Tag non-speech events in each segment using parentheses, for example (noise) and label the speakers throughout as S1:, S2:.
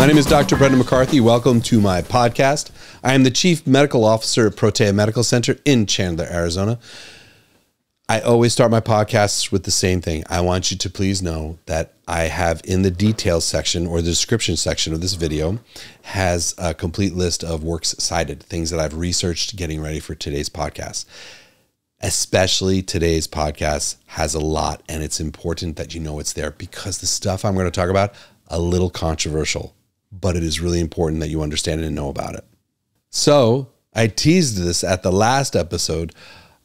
S1: My name is Dr. Brendan McCarthy. Welcome to my podcast. I am the Chief Medical Officer at Protea Medical Center in Chandler, Arizona. I always start my podcasts with the same thing. I want you to please know that I have in the details section or the description section of this video has a complete list of works cited, things that I've researched getting ready for today's podcast. Especially today's podcast has a lot, and it's important that you know it's there because the stuff I'm going to talk about a little controversial but it is really important that you understand it and know about it. So I teased this at the last episode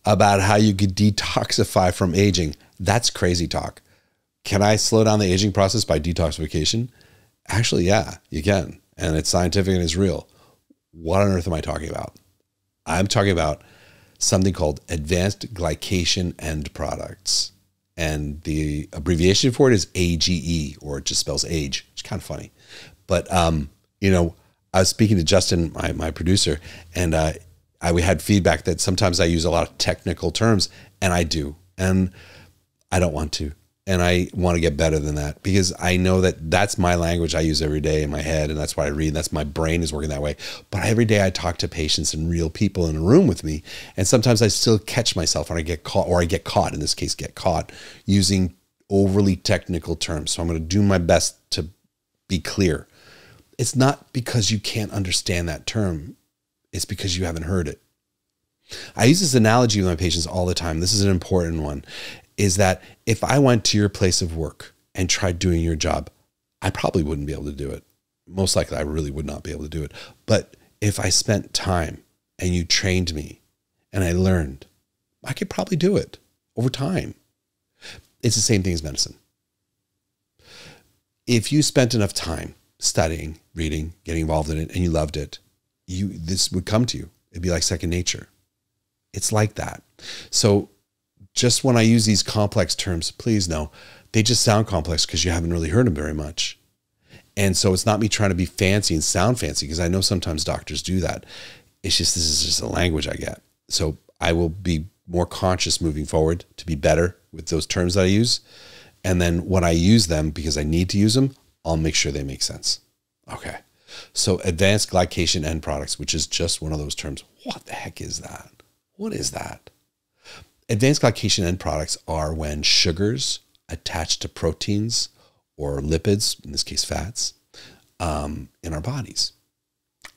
S1: about how you could detoxify from aging. That's crazy talk. Can I slow down the aging process by detoxification? Actually, yeah, you can. And it's scientific and it's real. What on earth am I talking about? I'm talking about something called advanced glycation end products. And the abbreviation for it is AGE, or it just spells age. It's kind of funny. But um, you know, I was speaking to Justin, my my producer, and uh, I we had feedback that sometimes I use a lot of technical terms, and I do, and I don't want to, and I want to get better than that because I know that that's my language I use every day in my head, and that's what I read. And that's my brain is working that way. But every day I talk to patients and real people in a room with me, and sometimes I still catch myself when I get caught, or I get caught. In this case, get caught using overly technical terms. So I'm going to do my best to be clear it's not because you can't understand that term, it's because you haven't heard it. I use this analogy with my patients all the time. This is an important one is that if I went to your place of work and tried doing your job, I probably wouldn't be able to do it. Most likely, I really would not be able to do it. But if I spent time and you trained me and I learned, I could probably do it over time. It's the same thing as medicine. If you spent enough time studying, reading, getting involved in it, and you loved it, you this would come to you. It'd be like second nature. It's like that. So just when I use these complex terms, please know they just sound complex because you haven't really heard them very much. And so it's not me trying to be fancy and sound fancy because I know sometimes doctors do that. It's just this is just a language I get. So I will be more conscious moving forward to be better with those terms that I use. And then when I use them because I need to use them, I'll make sure they make sense. Okay. So advanced glycation end products, which is just one of those terms. What the heck is that? What is that? Advanced glycation end products are when sugars attach to proteins or lipids, in this case fats, um, in our bodies.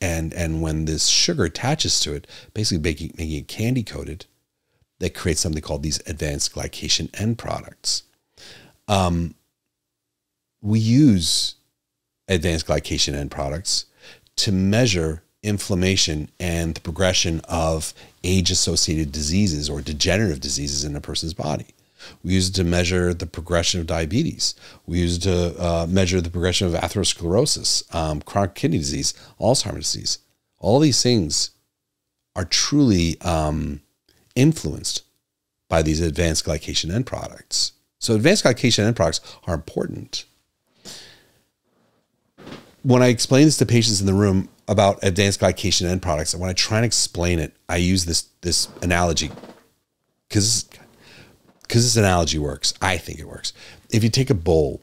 S1: And, and when this sugar attaches to it, basically making, making it candy coated, that creates something called these advanced glycation end products. Um, we use advanced glycation end products to measure inflammation and the progression of age associated diseases or degenerative diseases in a person's body. We use it to measure the progression of diabetes. We use it to uh, measure the progression of atherosclerosis, um, chronic kidney disease, Alzheimer's disease. All these things are truly um, influenced by these advanced glycation end products. So, advanced glycation end products are important when I explain this to patients in the room about advanced glycation end products, and when I try and explain it, I use this this analogy because because this analogy works. I think it works. If you take a bowl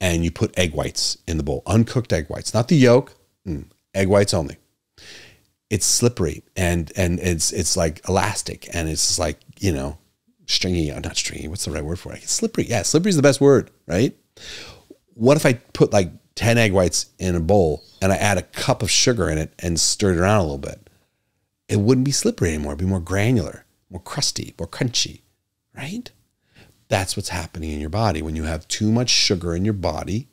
S1: and you put egg whites in the bowl, uncooked egg whites, not the yolk, mm, egg whites only. It's slippery and and it's it's like elastic and it's like you know stringy. Oh, not stringy. What's the right word for it? It's slippery. Yeah, slippery is the best word, right? What if I put like 10 egg whites in a bowl and I add a cup of sugar in it and stir it around a little bit, it wouldn't be slippery anymore. It'd be more granular, more crusty, more crunchy, right? That's what's happening in your body. When you have too much sugar in your body,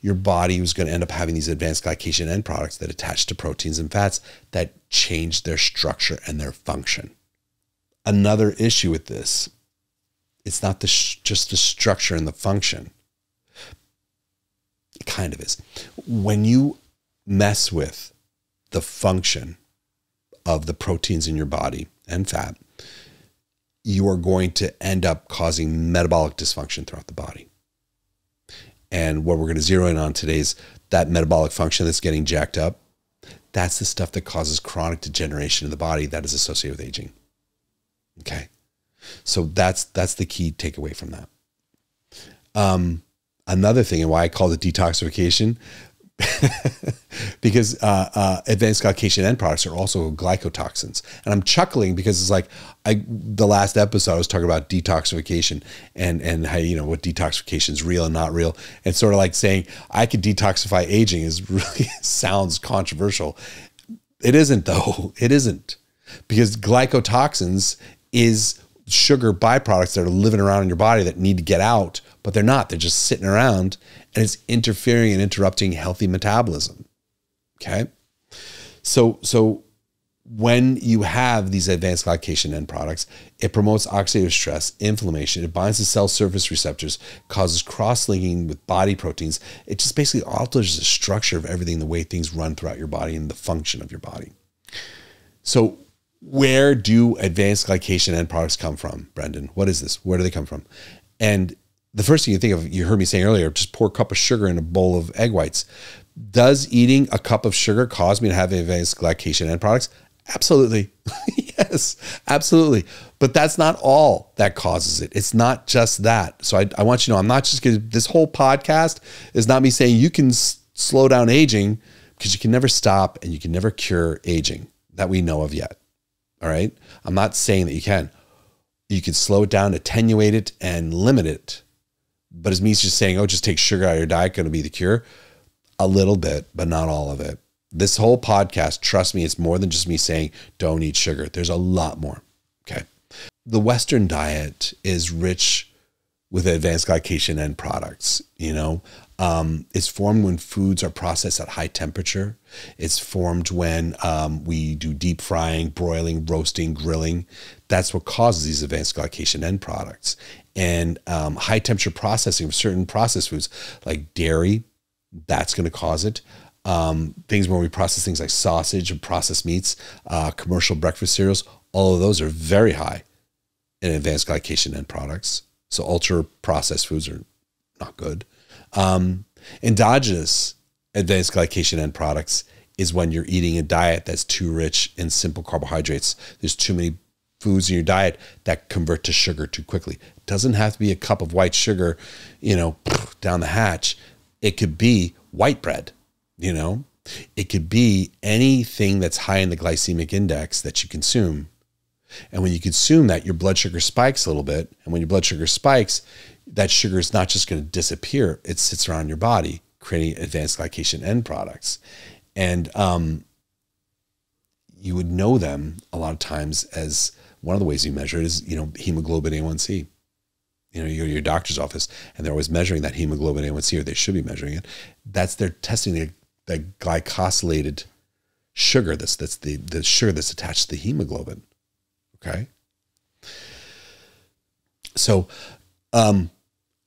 S1: your body is going to end up having these advanced glycation end products that attach to proteins and fats that change their structure and their function. Another issue with this, it's not the just the structure and the function kind of is. When you mess with the function of the proteins in your body and fat, you are going to end up causing metabolic dysfunction throughout the body. And what we're going to zero in on today is that metabolic function that's getting jacked up. That's the stuff that causes chronic degeneration in the body that is associated with aging. Okay. So that's that's the key takeaway from that. Um, another thing and why I call it detoxification (laughs) because uh, uh, advanced glycation end products are also glycotoxins. And I'm chuckling because it's like I the last episode I was talking about detoxification and and how you know what detoxification is real and not real. And sort of like saying I could detoxify aging is (laughs) really sounds controversial. It isn't though. (laughs) It isn't because glycotoxins is sugar byproducts that are living around in your body that need to get out, but they're not. They're just sitting around and it's interfering and interrupting healthy metabolism. Okay. So, so when you have these advanced glycation end products, it promotes oxidative stress, inflammation, it binds to cell surface receptors, causes cross linking with body proteins. It just basically alters the structure of everything, the way things run throughout your body and the function of your body. So, where do advanced glycation end products come from, Brendan? What is this? Where do they come from? And the first thing you think of, you heard me saying earlier, just pour a cup of sugar in a bowl of egg whites. Does eating a cup of sugar cause me to have advanced glycation end products? Absolutely. (laughs) yes, absolutely. But that's not all that causes it. It's not just that. So I, I want you to know, I'm not just going this whole podcast is not me saying you can slow down aging because you can never stop and you can never cure aging that we know of yet. All right. I'm not saying that you can. You can slow it down, attenuate it, and limit it. But as me just saying, oh, just take sugar out of your diet, going to be the cure? A little bit, but not all of it. This whole podcast, trust me, it's more than just me saying, don't eat sugar. There's a lot more. Okay. The Western diet is rich with advanced glycation end products. You know, um, it's formed when foods are processed at high temperature. It's formed when um, we do deep frying, broiling, roasting, grilling. That's what causes these advanced glycation end products. And um, high temperature processing of certain processed foods like dairy, that's going to cause it. Um, things where we process things like sausage and processed meats, uh, commercial breakfast cereals, all of those are very high in advanced glycation end products. So ultra processed foods are not good. Um, endogenous advanced glycation end products is when you're eating a diet that's too rich in simple carbohydrates. There's too many foods in your diet that convert to sugar too quickly. It doesn't have to be a cup of white sugar, you know, (sniffs) down the hatch. It could be white bread, you know. It could be anything that's high in the glycemic index that you consume. And when you consume that, your blood sugar spikes a little bit. And when your blood sugar spikes, that sugar is not just going to disappear, it sits around your body, creating advanced glycation end products. And um, you would know them a lot of times as one of the ways you measure it is, you know, hemoglobin A1C. You know, you go to your doctor's office and they're always measuring that hemoglobin A1C, or they should be measuring it. That's they're testing the, the glycosylated sugar. That's that's the the sugar that's attached to the hemoglobin. Okay. So, um,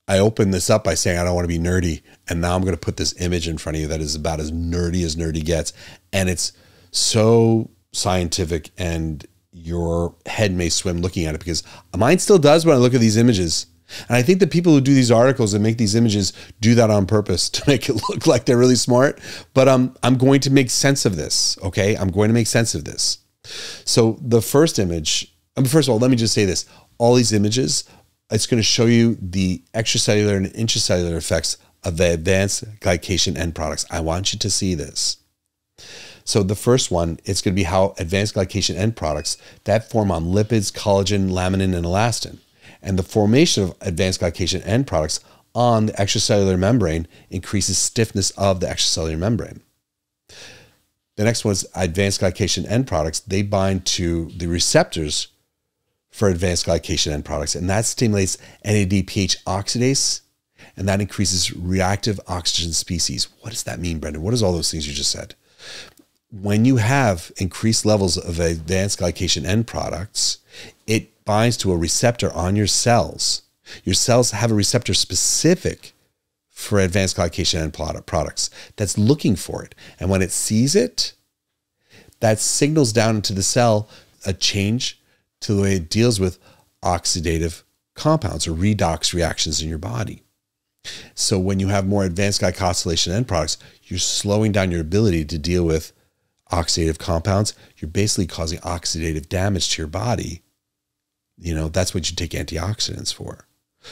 S1: I open this up by saying I don't want to be nerdy, and now I'm going to put this image in front of you that is about as nerdy as nerdy gets, and it's so scientific, and your head may swim looking at it because mine still does when I look at these images. And I think the people who do these articles and make these images do that on purpose (laughs) to make it look like they're really smart. But um, I'm going to make sense of this. Okay, I'm going to make sense of this. So the first image, I mean, first of all, let me just say this: all these images it's going to show you the extracellular and intracellular effects of the advanced glycation end products. I want you to see this. So the first one, it's going to be how advanced glycation end products that form on lipids, collagen, laminin, and elastin. And the formation of advanced glycation end products on the extracellular membrane increases stiffness of the extracellular membrane. The next one is advanced glycation end products. They bind to the receptors for advanced glycation end products, and that stimulates NADPH oxidase, and that increases reactive oxygen species. What does that mean, Brendan? What is all those things you just said? When you have increased levels of advanced glycation end products, it binds to a receptor on your cells. Your cells have a receptor specific for advanced glycation end products that's looking for it. And when it sees it, that signals down into the cell a change to the way it deals with oxidative compounds or redox reactions in your body. So when you have more advanced glycosylation end products, you're slowing down your ability to deal with oxidative compounds. You're basically causing oxidative damage to your body. You know, that's what you take antioxidants for.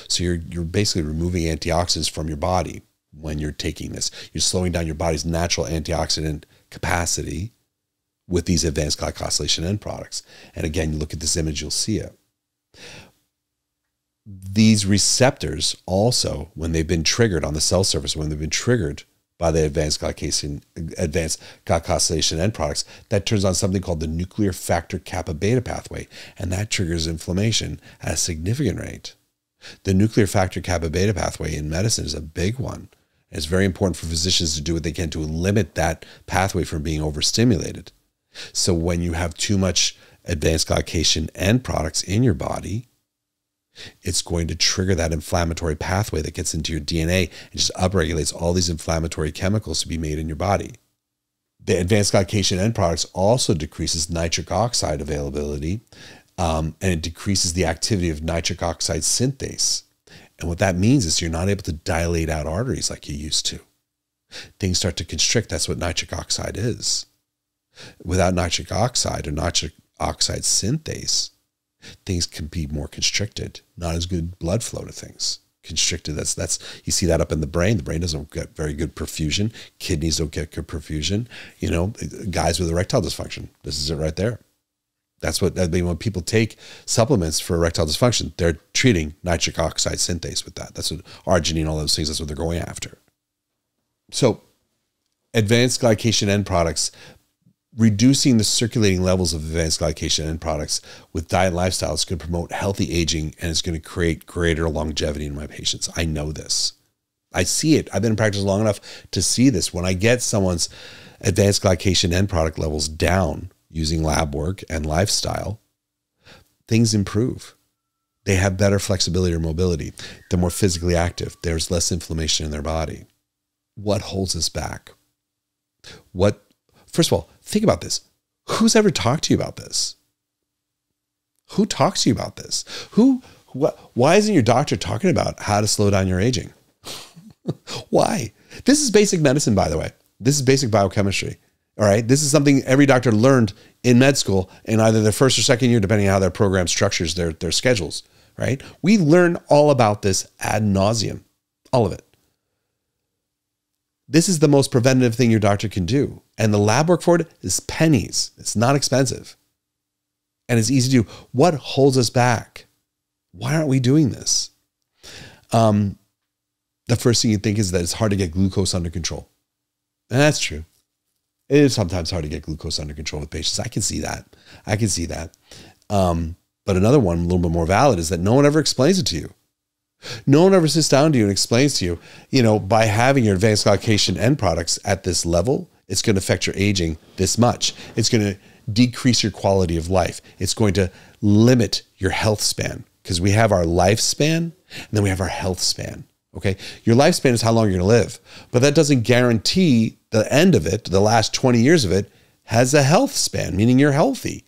S1: So you're you're basically removing antioxidants from your body. when you're taking this. You're slowing down your body's natural antioxidant capacity with these advanced glycosylation end products. And again, you look at this image, you'll see it. These receptors also, when they've been triggered on the cell surface, when they've been triggered by the advanced glycation, advanced glycosylation end products, that turns on something called the nuclear factor kappa beta pathway, and that triggers inflammation at a significant rate. The nuclear factor kappa beta pathway in medicine is a big one. It's very important for physicians to do what they can to limit that pathway from being overstimulated. So when you have too much advanced glycation end products in your body, it's going to trigger that inflammatory pathway that gets into your DNA and just upregulates all these inflammatory chemicals to be made in your body. The advanced glycation end products also decreases nitric oxide availability um, and it decreases the activity of nitric oxide synthase. And what that means is you're not able to dilate out arteries like you used to. Things start to constrict. That's what nitric oxide is. Without nitric oxide or nitric oxide synthase, things can be more constricted, not as good blood flow to things. Constricted, that's that's you see that up in the brain. The brain doesn't get very good perfusion. Kidneys don't get good perfusion. You know, guys with erectile dysfunction. This is it right there. That's what I mean when people take supplements for erectile dysfunction, they're treating nitric oxide synthase with that. That's what arginine, all those things, that's what they're going after. So advanced glycation end products reducing the circulating levels of advanced glycation end products with diet and lifestyle is going to promote healthy aging and it's going to create greater longevity in my patients. I know this. I see it. I've been in practice long enough to see this. When I get someone's advanced glycation end product levels down using lab work and lifestyle, things improve. They have better flexibility or mobility. They're more physically active. There's less inflammation in their body. What holds us back? What, first of all, think about this. Who's ever talked to you about this? Who talks to you about this? Who, what, why isn't your doctor talking about how to slow down your aging? (laughs) why? This is basic medicine, by the way. This is basic biochemistry. All right. This is something every doctor learned in med school in either their first or second year, depending on how their program structures their, their schedules. Right. We learn all about this ad nauseum, all of it. This is the most preventative thing your doctor can do. And the lab work for it is pennies. It's not expensive. And it's easy to do. What holds us back? Why aren't we doing this? Um, the first thing you think is that it's hard to get glucose under control. And that's true. It is sometimes hard to get glucose under control with patients. I can see that. I can see that. Um, but another one, a little bit more valid, is that no one ever explains it to you. No one ever sits down to you and explains to you, you know, by having your advanced glycation end products at this level, it's going to affect your aging this much. It's going to decrease your quality of life. It's going to limit your health span because we have our lifespan and then we have our health span. Okay. Your lifespan is how long you're going to live, but that doesn't guarantee the end of it, the last 20 years of it, has a health span, meaning you're healthy.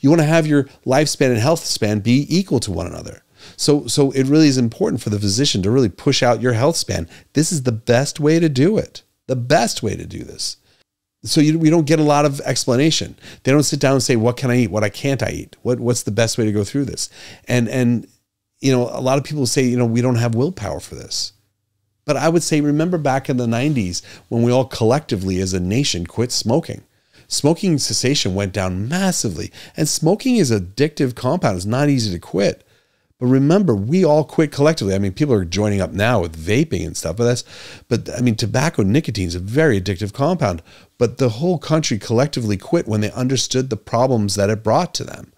S1: You want to have your lifespan and health span be equal to one another. So, so it really is important for the physician to really push out your health span. This is the best way to do it. The best way to do this. So you, we don't get a lot of explanation. They don't sit down and say, "What can I eat? What I can't I eat? What what's the best way to go through this?" And and you know, a lot of people say, you know, we don't have willpower for this. But I would say, remember back in the 90s when we all collectively as a nation quit smoking. Smoking cessation went down massively, and smoking is addictive compound. It's not easy to quit. But remember, we all quit collectively. I mean, people are joining up now with vaping and stuff, but that's, but I mean, tobacco, nicotine is a very addictive compound. But the whole country collectively quit when they understood the problems that it brought to them.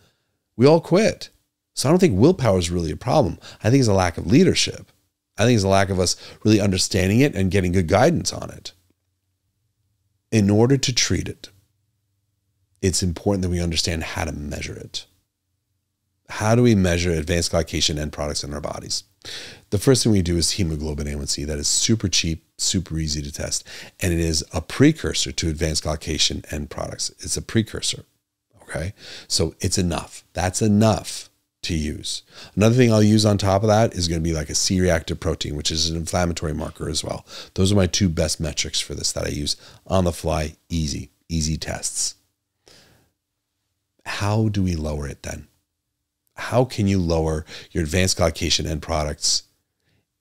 S1: We all quit. So I don't think willpower is really a problem. I think it's a lack of leadership. I think it's a lack of us really understanding it and getting good guidance on it. In order to treat it, it's important that we understand how to measure it how do we measure advanced glycation end products in our bodies? The first thing we do is hemoglobin A1C. That is super cheap, super easy to test. And it is a precursor to advanced glycation end products. It's a precursor. Okay. So it's enough. That's enough to use. Another thing I'll use on top of that is going to be like a C reactive protein, which is an inflammatory marker as well. Those are my two best metrics for this that I use on the fly, easy, easy tests. How do we lower it then? how can you lower your advanced glycation end products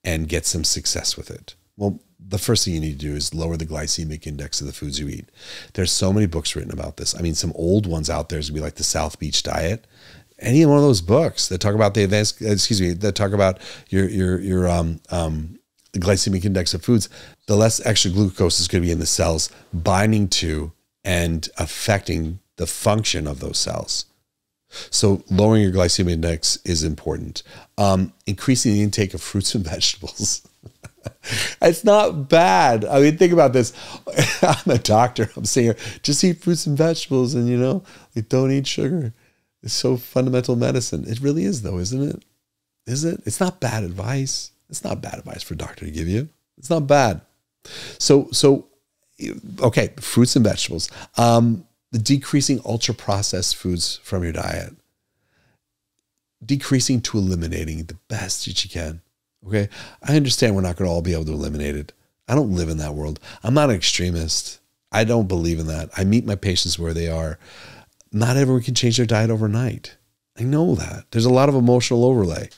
S1: and get some success with it? Well, the first thing you need to do is lower the glycemic index of the foods you eat. There's so many books written about this. I mean, some old ones out there is be like the South Beach Diet. Any one of those books that talk about the advanced, excuse me, that talk about your your your um um glycemic index of foods, the less extra glucose is going to be in the cells, binding to and affecting the function of those cells. So lowering your glycemic index is important. Um, increasing the intake of fruits and (laughs) vegetables. (laughs) it's not bad. I mean, think about this. (laughs) I'm a doctor. I'm saying just eat fruits and vegetables, and you know, like don't eat sugar. It's so fundamental medicine. It really is, though, isn't it? Is it? It's not bad advice. It's not bad advice for a doctor to give you. It's not bad. So, so, okay, fruits and vegetables. Um, the decreasing ultra processed foods from your diet, decreasing to eliminating the best that you can. Okay. I understand we're not going to all be able to eliminate it. I don't live in that world. I'm not an extremist. I don't believe in that. I meet my patients where they are. Not everyone can change their diet overnight. I know that. There's a lot of emotional overlay.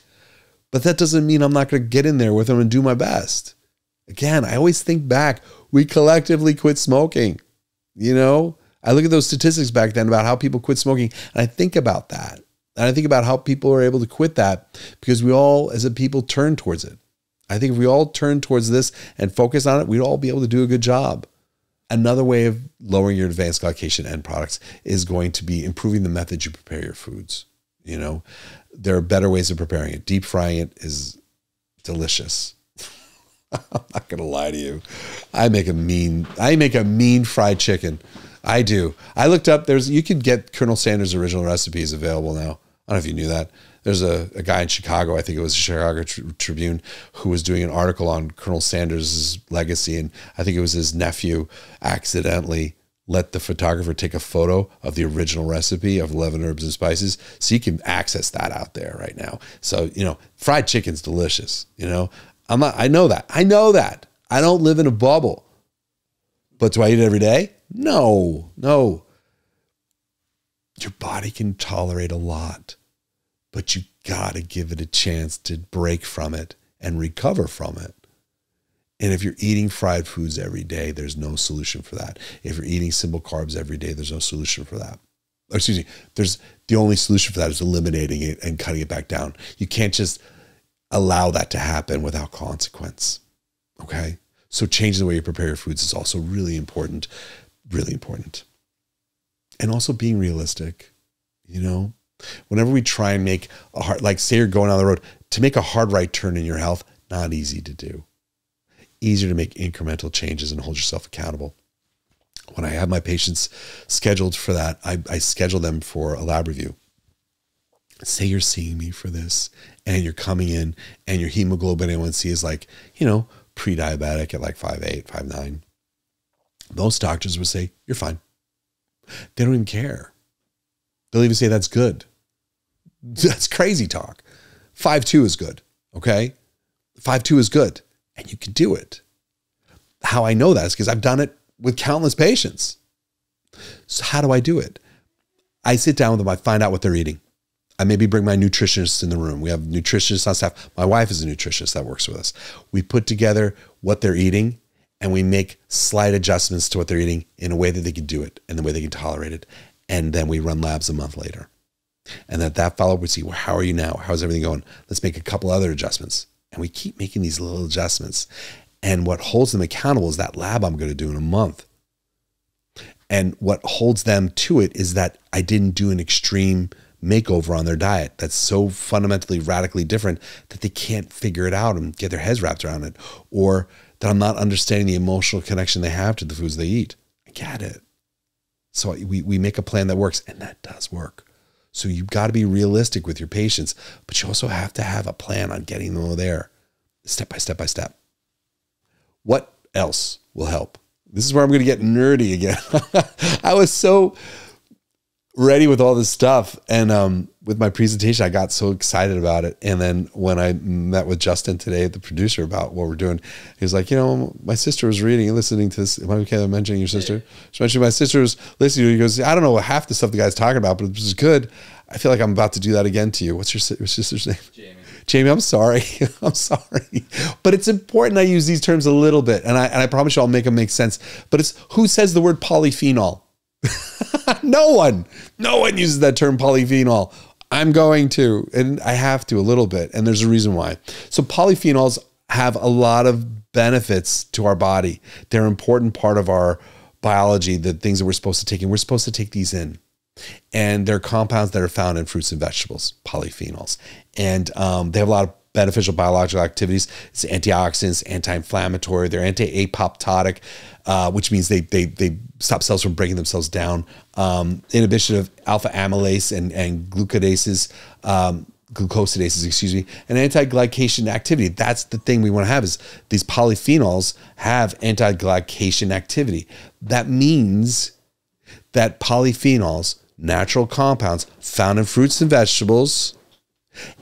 S1: But that doesn't mean I'm not going to get in there with them and do my best. Again, I always think back, we collectively quit smoking. You know, I look at those statistics back then about how people quit smoking, and I think about that. And I think about how people are able to quit that because we all, as a people, turn towards it. I think if we all turn towards this and focus on it, we'd all be able to do a good job. Another way of lowering your advanced glycation end products is going to be improving the method you prepare your foods. You know, there are better ways of preparing it. Deep frying it is delicious. (laughs) I'm not gonna lie to you. I make a mean I make a mean fried chicken. I do. I looked up. There's you can get Colonel Sanders' original recipes available now. I don't know if you knew that. There's a, a guy in Chicago, I think it was the Chicago Tribune, who was doing an article on Colonel Sanders' legacy, and I think it was his nephew accidentally let the photographer take a photo of the original recipe of 11 herbs and spices so you can access that out there right now. So you know fried chicken's delicious you know? I'm not i know that i know that. I don't live in a bubble. But do i eat it every day? No, no. Your body can tolerate a lot, but you got to give it a chance to break from it and recover from it. And if you're eating fried foods every day, there's no solution for that. If you're eating simple carbs every day, there's no solution for that. Or excuse me, there's the only solution for that is eliminating it and cutting it back down. You can't just allow that to happen without consequence. Okay? So changing the way you prepare your foods is also really important really important. And also being realistic, you know, whenever we try and make a hard, like say you're going on the road, to make a hard right turn in your health, not easy to do. Easier to make incremental changes and hold yourself accountable. When I have my patients scheduled for that, I, I schedule them for a lab review. Say you're seeing me for this and you're coming in and your hemoglobin A1C is like, you know, pre diabetic at like 5'8, 5'9 most doctors would say, You're fine. They don't even care. They'll even say, That's good. That's crazy talk. 5 2 is good. Okay. 5 2 is good. And you can do it. How I know that is because I've done it with countless patients. So, how do I do it? I sit down with them, I find out what they're eating. I maybe bring my nutritionist in the room. We have nutritionists on staff. My wife is a nutritionist that works with us. We put together what they're eating and we make slight adjustments to what they're eating in a way that they can do it and the way they can tolerate it. And then we run labs a month later. And that that follow up we see, well, how are you now? How's everything going? Let's make a couple other adjustments. And we keep making these little adjustments. And what holds them accountable is that lab I'm going to do in a month. And what holds them to it is that I didn't do an extreme makeover on their diet that's so fundamentally radically different that they can't figure it out and get their heads wrapped around it. Or that I'm not understanding the emotional connection they have to the foods they eat. I get it. So we, we make a plan that works, and that does work. So you've got to be realistic with your patients, but you also have to have a plan on getting them there, step by step by step. What else will help? This is where I'm going to get nerdy again. (laughs) I was so ready with all this stuff. And um, with my presentation, I got so excited about it. And then when I met with Justin today, the producer, about what we're doing, he was like, you know, my sister was reading and listening to this. Am I okay mentioning your sister? She mentioned my sister was listening to He goes, I don't know half the stuff the guy's talking about, but it was good. I feel like I'm about to do that again to you. What's your, your sister's name?
S2: Jamie.
S1: Jamie, I'm sorry. (laughs) I'm sorry. But it's important I use these terms a little bit. And I, and I promise you I'll make them make sense. But it's who says the word polyphenol? (laughs) no one. No one uses that term polyphenol. I'm going to, and I have to a little bit. And there's a reason why. So polyphenols have a lot of benefits to our body. They're an important part of our biology, the things that we're supposed to take in. We're supposed to take these in. And they're compounds that are found in fruits and vegetables, polyphenols. And um, they have a lot of beneficial biological activities. It's antioxidants, anti-inflammatory. They're anti-apoptotic, uh, which means they, they, they stop cells from breaking themselves down. Um, inhibition of alpha amylase and, and glucadases, um, glucosidases, excuse me, and anti-glycation activity. That's the thing we want to have is these polyphenols have anti-glycation activity. That means that polyphenols natural compounds found in fruits and vegetables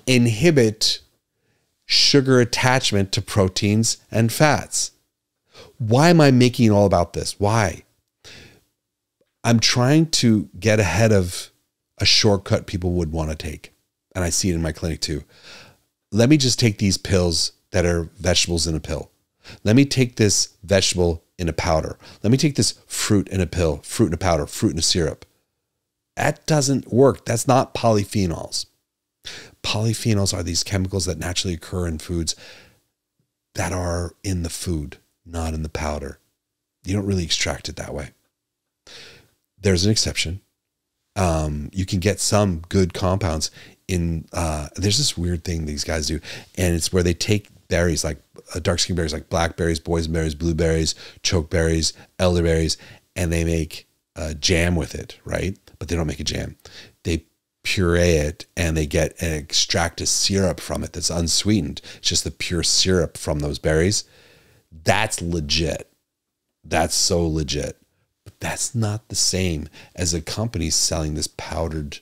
S1: inhibit sugar attachment to proteins and fats. Why am I making all about this? Why? I'm trying to get ahead of a shortcut people would want to take. And I see it in my clinic too. Let me just take these pills that are vegetables in a pill. Let me take this vegetable in a powder. Let me take this fruit in a pill, fruit in a powder, fruit in a syrup. That doesn't work. That's not polyphenols. Polyphenols are these chemicals that naturally occur in foods that are in the food, not in the powder. You don't really extract it that way. There's an exception. Um, you can get some good compounds in. Uh, there's this weird thing these guys do, and it's where they take berries like uh, dark skin berries like blackberries, boysenberries, blueberries, chokeberries, elderberries, and they make uh, jam with it, right? But they don't make a jam. They puree it and they get and extract a syrup from it that's unsweetened. It's just the pure syrup from those berries. That's legit. That's so legit. But that's not the same as a company selling this powdered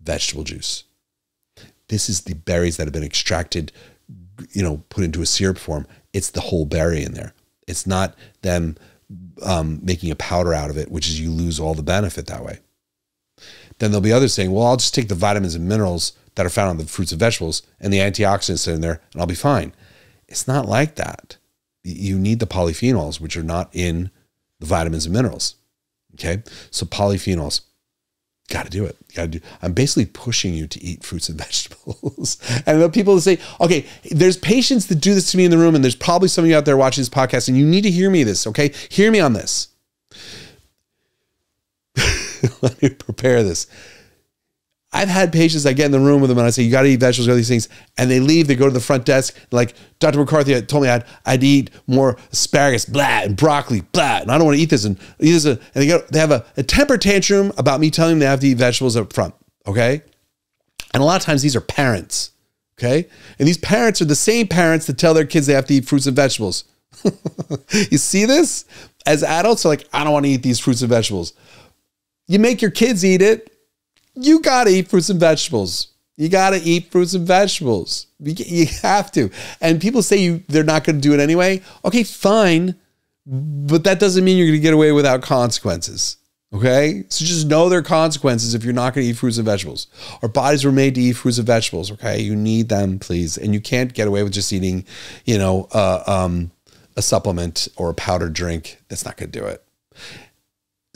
S1: vegetable juice. This is the berries that have been extracted, you know, put into a syrup form. It's the whole berry in there. It's not them um, making a powder out of it, which is you lose all the benefit that way. Then there'll be others saying, well, I'll just take the vitamins and minerals that are found on the fruits and vegetables and the antioxidants that are in there and I'll be fine. It's not like that. You need the polyphenols, which are not in the vitamins and minerals. Okay. So polyphenols, got to do it. Got to do. I'm basically pushing you to eat fruits and (laughs) vegetables. and the people say, okay, there's patients that do this to me in the room, and there's probably some of you out there watching this podcast, and you need to hear me this. Okay, hear me on this. (laughs) let me prepare this. I've had patients, I get in the room with them and I say, you got to eat vegetables, all these things. And they leave, they go to the front desk, like, Dr. McCarthy told me I'd, I'd eat more asparagus, blah, and broccoli, blah, and I don't want to eat this. And, eat this, and they, go, they have a, a temper tantrum about me telling them they have to eat vegetables up front, okay? And a lot of times these are parents, okay? And these parents are the same parents that tell their kids they have to eat fruits and vegetables. (laughs) you see this? As adults, are like, I don't want to eat these fruits and vegetables. You make your kids eat it. You got to eat fruits and vegetables. You got to eat fruits and vegetables. You have to. And people say you they're not going to do it anyway. Okay, fine. But that doesn't mean you're going to get away without consequences. Okay? So just know there are consequences if you're not going to eat fruits and vegetables. Our bodies were made to eat fruits and vegetables. Okay? You need them, please. And you can't get away with just eating, you know, uh, um, a supplement or a powdered drink. That's not going to do it.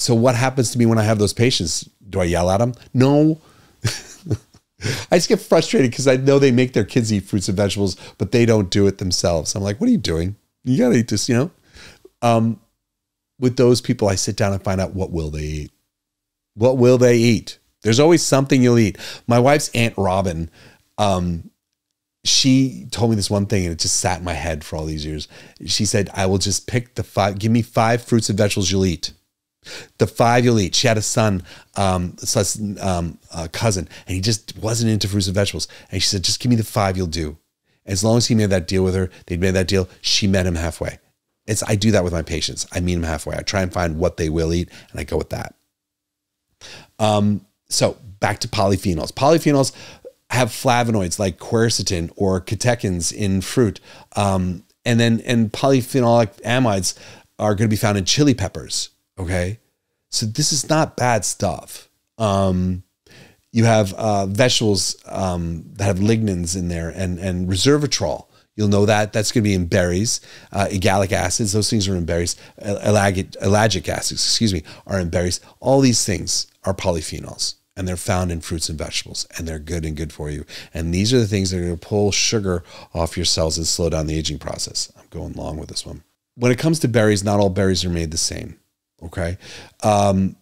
S1: So what happens to me when I have those patients? Do I yell at them? No. (laughs) I just get frustrated because I know they make their kids eat fruits and vegetables, but they don't do it themselves. I'm like, what are you doing? You gotta eat this, you know? Um, with those people, I sit down and find out what will they eat. What will they eat? There's always something you'll eat. My wife's Aunt Robin, um, she told me this one thing and it just sat in my head for all these years. She said, I will just pick the five, give me five fruits and vegetables you'll eat. The five you'll eat. She had a son, um, um, a cousin, and he just wasn't into fruits and vegetables. And she said, just give me the five you'll do. As long as he made that deal with her, they'd made that deal. She met him halfway. It's I do that with my patients. I meet them halfway. I try and find what they will eat, and I go with that. Um, so back to polyphenols. Polyphenols have flavonoids like quercetin or catechins in fruit, um, and then and polyphenolic amides are going to be found in chili peppers Okay. So this is not bad stuff. Um, You have uh, vegetables um, that have lignans in there and, and resveratrol. You'll know that. That's going to be in berries. Uh, egalic acids, those things are in berries. Ellagic, acids, excuse me, are in berries. All these things are polyphenols and they're found in fruits and vegetables and they're good and good for you. And these are the things that are going to pull sugar off your cells and slow down the aging process. I'm going long with this one. When it comes to berries, not all berries are made the same. Okay. Um,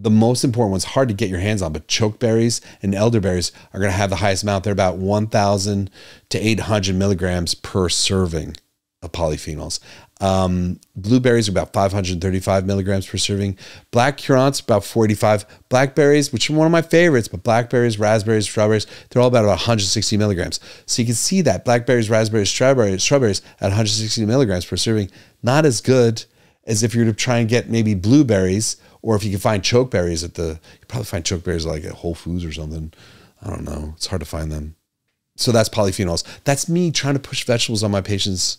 S1: the most important ones hard to get your hands on, but chokeberries and elderberries are going to have the highest amount. They're about 1,000 to 800 milligrams per serving of polyphenols. Um, blueberries are about 535 milligrams per serving. Black currants about 45. Blackberries, which are one of my favorites, but blackberries, raspberries, strawberries, they're all about 160 milligrams. So you can see that blackberries, raspberries, strawberries, strawberries at 160 milligrams per serving, not as good as if you're to try and get maybe blueberries, or if you can find chokeberries at the, you probably find chokeberries like at Whole Foods or something. I don't know. It's hard to find them. So that's polyphenols. That's me trying to push vegetables on my patients.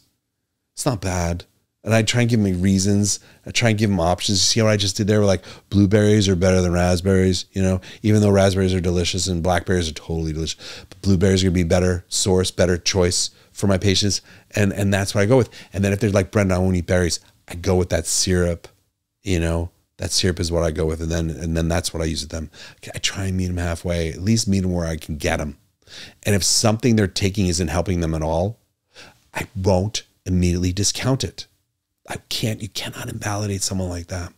S1: It's not bad. And I try and give them reasons. I try and give them options. See what I just did there? We're Like blueberries are better than raspberries, you know, even though raspberries are delicious and blackberries are totally delicious. But blueberries are gonna be better source, better choice for my patients. And and that's what I go with. And then if they're like, Brendan, I won't eat berries, I go with that syrup, you know, that syrup is what I go with. And then, and then that's what I use with them. I try and meet them halfway, at least meet them where I can get them. And if something they're taking isn't helping them at all, I won't immediately discount it. I can't, you cannot invalidate someone like that.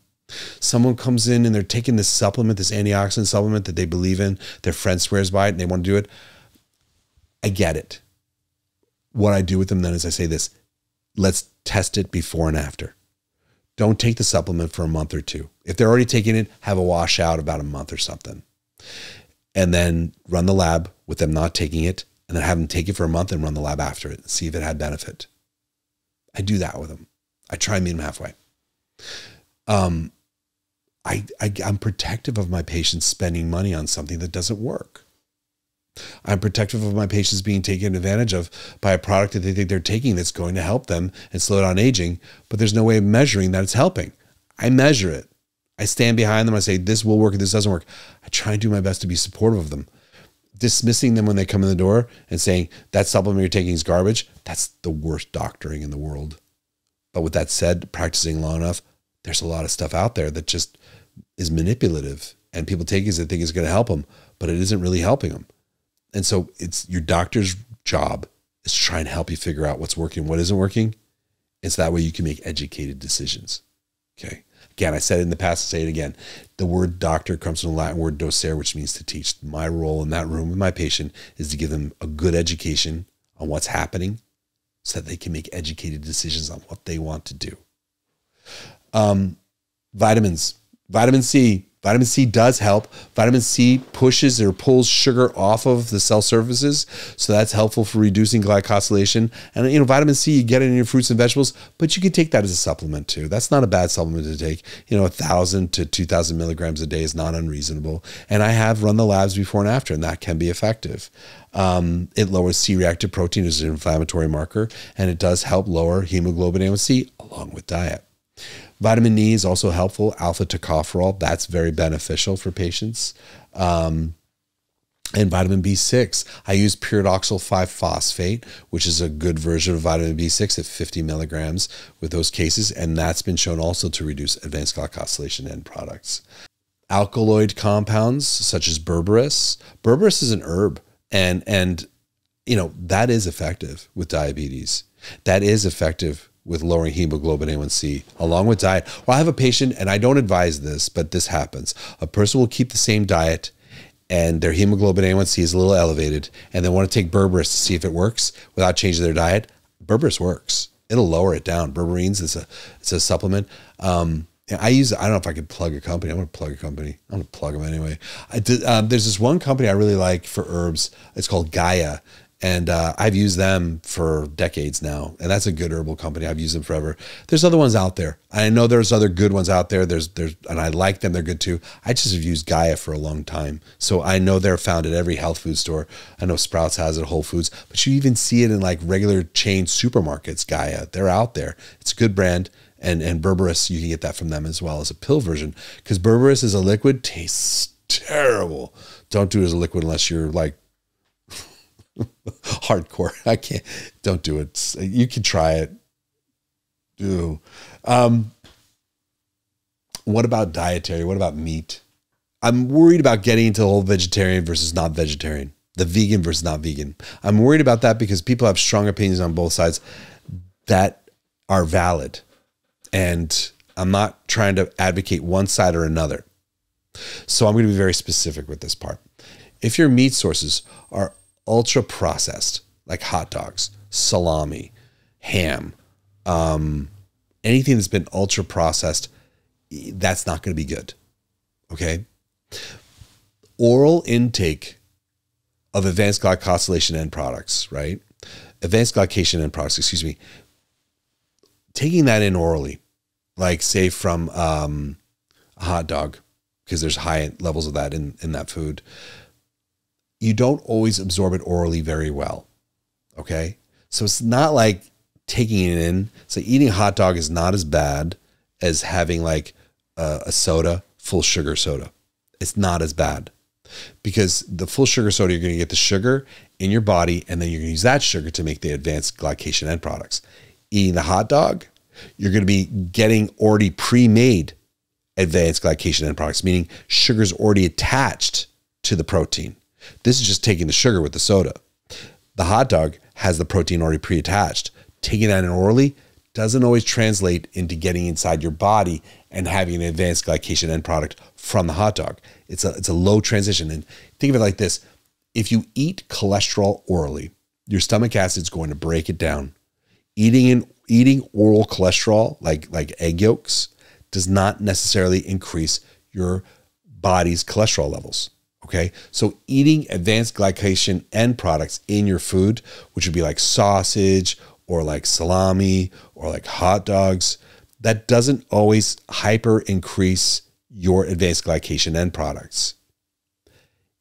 S1: Someone comes in and they're taking this supplement, this antioxidant supplement that they believe in, their friend swears by it and they want to do it. I get it. What I do with them then is I say this let's test it before and after don't take the supplement for a month or two. If they're already taking it, have a washout about a month or something. And then run the lab with them not taking it, and then have them take it for a month and run the lab after it and see if it had benefit. I do that with them. I try and meet them halfway. Um, I, I I'm protective of my patients spending money on something that doesn't work. I'm protective of my patients being taken advantage of by a product that they think they're taking that's going to help them and slow down aging, but there's no way of measuring that it's helping. I measure it. I stand behind them. I say, this will work, this doesn't work. I try and do my best to be supportive of them. Dismissing them when they come in the door and saying, that supplement you're taking is garbage, that's the worst doctoring in the world. But with that said, practicing long enough, there's a lot of stuff out there that just is manipulative and people take it as they think it's going to help them, but it isn't really helping them. And so it's your doctor's job is to try and help you figure out what's working, what isn't working. It's that way you can make educated decisions. Okay. Again, I said it in the past, I say it again. The word doctor comes from the Latin word docere, which means to teach. My role in that room with my patient is to give them a good education on what's happening so that they can make educated decisions on what they want to do. Um, vitamins, vitamin C, Vitamin C does help. Vitamin C pushes or pulls sugar off of the cell surfaces. So that's helpful for reducing glycosylation. And, you know, vitamin C, you get it in your fruits and vegetables, but you can take that as a supplement too. That's not a bad supplement to take. You know, a thousand to 2000 milligrams a day is not unreasonable. And I have run the labs before and after, and that can be effective. Um, it lowers C reactive protein as an inflammatory marker, and it does help lower hemoglobin A1C along with diet. Vitamin E is also helpful. Alpha tocopherol, that's very beneficial for patients. Um, and vitamin B6. I use pyridoxal 5 phosphate, which is a good version of vitamin B6 at 50 milligrams with those cases. And that's been shown also to reduce advanced glycosylation end products. Alkaloid compounds such as berberis. Berberis is an herb and, and, you know, that is effective with diabetes. That is effective with lowering hemoglobin A1C along with diet. Well, I have a patient, and I don't advise this, but this happens. A person will keep the same diet and their hemoglobin A1C is a little elevated, and they want to take berberis to see if it works without changing their diet. Berberis works. It'll lower it down. Berberines is a it's a supplement. Um, I use. I don't know if I could plug a company. I'm gonna plug a company. I'm gonna plug them anyway. Did, um, there's this one company I really like for herbs. It's called Gaia, and uh, I've used them for decades now, and that's a good herbal company. I've used them forever. There's other ones out there. I know there's other good ones out there. There's there's, and I like them. They're good too. I just have used Gaia for a long time, so I know they're found at every health food store. I know Sprouts has it, Whole Foods, but you even see it in like regular chain supermarkets. Gaia, they're out there. It's a good brand. And and Berberis, you can get that from them as well as a pill version because Berberis is a liquid, tastes terrible. Don't do it as a liquid unless you're like (laughs) hardcore. I can't. Don't do it. You can try it. Do. Um, what about dietary? What about meat? I'm worried about getting into the whole vegetarian versus not vegetarian, the vegan versus not vegan. I'm worried about that because people have strong opinions on both sides that are valid. And I'm not trying to advocate one side or another. So I'm going to be very specific with this part. If your meat sources are ultra processed, like hot dogs, salami, ham, um, anything that's been ultra processed, that's not going to be good. Okay. Oral intake of advanced glycosylation end products, right? Advanced glycation end products, excuse me. Taking that in orally, like say from um, a hot dog, because there's high levels of that in, in that food, you don't always absorb it orally very well. Okay. So it's not like taking it in. So eating a hot dog is not as bad as having like a, a soda, full sugar soda. It's not as bad because the full sugar soda, you're going to get the sugar in your body, and then you're going to use that sugar to make the advanced glycation end products. Eating the hot dog, you're going to be getting already pre made advanced glycation end products, meaning sugar's already attached to the protein. This is just taking the sugar with the soda. The hot dog has the protein already pre attached. Taking that in orally doesn't always translate into getting inside your body and having an advanced glycation end product from the hot dog. It's a it's a low transition. And think of it like this: if you eat cholesterol orally, your stomach acid is going to break it down. Eating in eating oral cholesterol, like like egg yolks, does not necessarily increase your body's cholesterol levels. Okay. So eating advanced glycation end products in your food, which would be like sausage or like salami or like hot dogs, that doesn't always hyper increase your advanced glycation end products.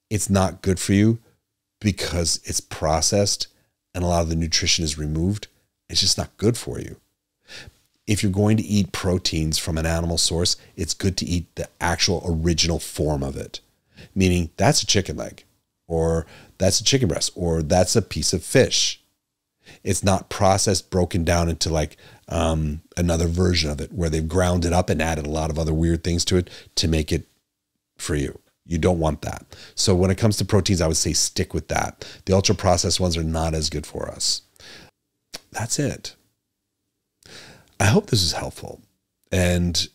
S1: It's not good for you because it's processed and a lot of the nutrition is removed. It's just not good for you. If you're going to eat proteins from an animal source, it's good to eat the actual original form of it, meaning that's a chicken leg, or that's a chicken breast, or that's a piece of fish. It's not processed, broken down into like um, another version of it where they've ground it up and added a lot of other weird things to it to make it for you. You don't want that. So when it comes to proteins, I would say stick with that. The ultra processed ones are not as good for us. That's it. I hope this is helpful. And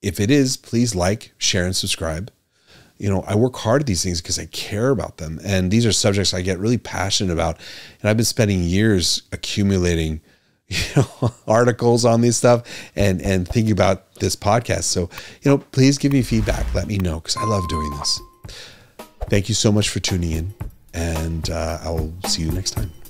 S1: if it is, please like, share, and subscribe. You know, I work hard at these things because I care about them. And these are subjects I get really passionate about. And I've been spending years accumulating (laughs) you know articles on these stuff and and thinking about this podcast. So you know please give me feedback. Let me know because i love doing this. Thank you so much for tuning in. And uh, i'll see you next time